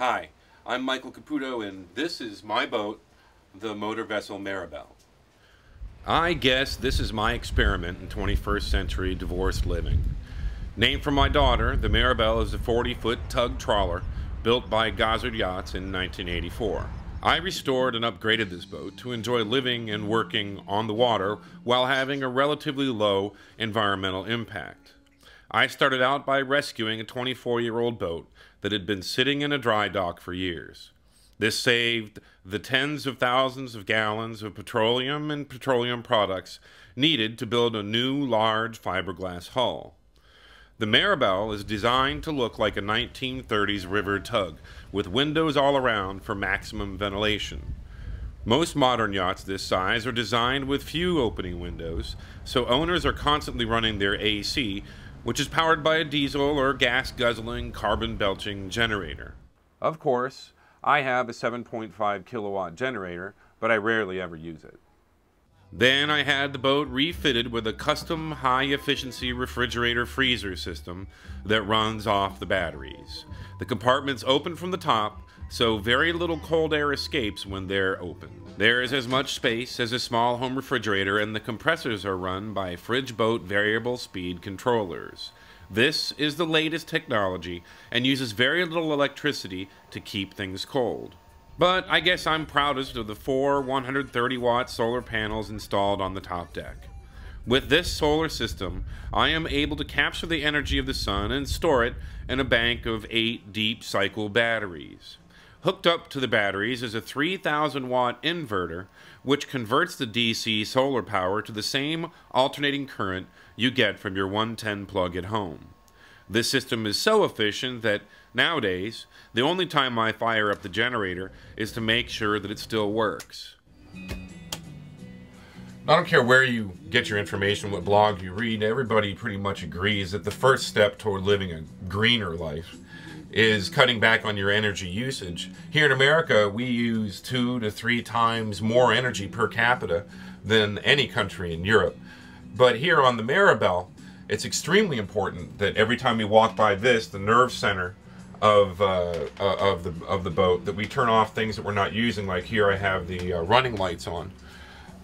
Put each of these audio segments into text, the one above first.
Hi, I'm Michael Caputo and this is my boat, the motor vessel Maribel. I guess this is my experiment in 21st century divorced living. Named for my daughter, the Maribel is a 40-foot tug trawler built by Gozzard Yachts in 1984. I restored and upgraded this boat to enjoy living and working on the water while having a relatively low environmental impact. I started out by rescuing a 24 year old boat that had been sitting in a dry dock for years. This saved the tens of thousands of gallons of petroleum and petroleum products needed to build a new large fiberglass hull. The Maribel is designed to look like a 1930s river tug, with windows all around for maximum ventilation. Most modern yachts this size are designed with few opening windows, so owners are constantly running their AC which is powered by a diesel or gas guzzling, carbon belching generator. Of course, I have a 7.5 kilowatt generator, but I rarely ever use it. Then I had the boat refitted with a custom high efficiency refrigerator freezer system that runs off the batteries. The compartments open from the top, so very little cold air escapes when they're open. There is as much space as a small home refrigerator, and the compressors are run by Frigoboat variable speed controllers. This is the latest technology and uses very little electricity to keep things cold. But I guess I'm proudest of the four 130 watt solar panels installed on the top deck. With this solar system, I am able to capture the energy of the sun and store it in a bank of eight deep cycle batteries. Hooked up to the batteries is a 3000 watt inverter, which converts the DC solar power to the same alternating current you get from your 110 plug at home. This system is so efficient that nowadays, the only time I fire up the generator is to make sure that it still works. I don't care where you get your information, what blog you read, everybody pretty much agrees that the first step toward living a greener life is cutting back on your energy usage. Here in America, we use two to three times more energy per capita than any country in Europe. But here on the Maribel, it's extremely important that every time we walk by this, the nerve center of uh, uh, of the of the boat, that we turn off things that we're not using. Like here, I have the uh, running lights on.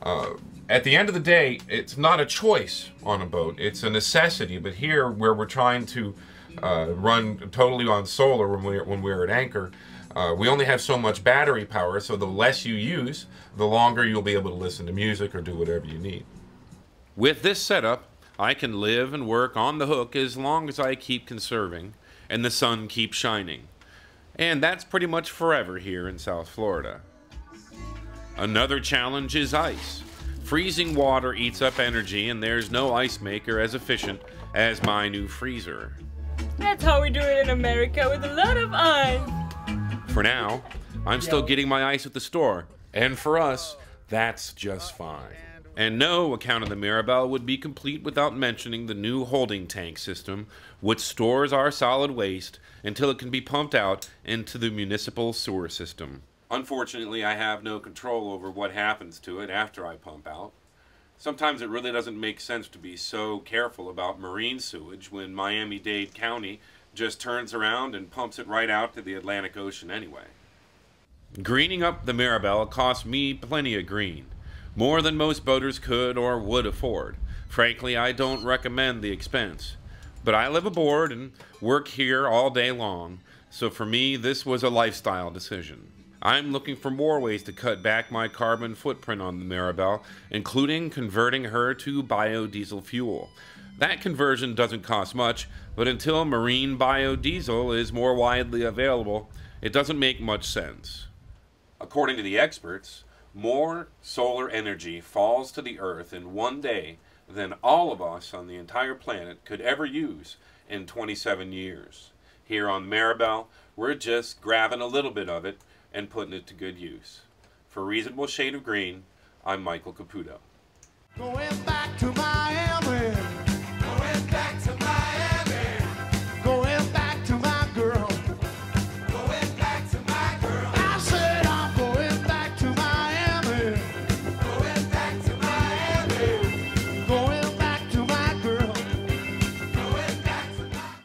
Uh, at the end of the day, it's not a choice on a boat; it's a necessity. But here, where we're trying to uh, run totally on solar when we're, when we're at anchor. Uh, we only have so much battery power, so the less you use, the longer you'll be able to listen to music or do whatever you need. With this setup, I can live and work on the hook as long as I keep conserving and the sun keeps shining. And that's pretty much forever here in South Florida. Another challenge is ice. Freezing water eats up energy, and there's no ice maker as efficient as my new freezer. That's how we do it in America with a lot of ice. For now, I'm still getting my ice at the store. And for us, that's just fine. And no account of the Maribel would be complete without mentioning the new holding tank system, which stores our solid waste until it can be pumped out into the municipal sewer system. Unfortunately, I have no control over what happens to it after I pump out. Sometimes it really doesn't make sense to be so careful about marine sewage when Miami-Dade County just turns around and pumps it right out to the Atlantic Ocean anyway. Greening up the Maribel cost me plenty of green, more than most boaters could or would afford. Frankly, I don't recommend the expense. But I live aboard and work here all day long, so for me this was a lifestyle decision. I'm looking for more ways to cut back my carbon footprint on the Maribel, including converting her to biodiesel fuel. That conversion doesn't cost much, but until marine biodiesel is more widely available, it doesn't make much sense. According to the experts, more solar energy falls to the Earth in one day than all of us on the entire planet could ever use in 27 years. Here on Maribel, we're just grabbing a little bit of it and putting it to good use. For Reasonable Shade of Green, I'm Michael Caputo.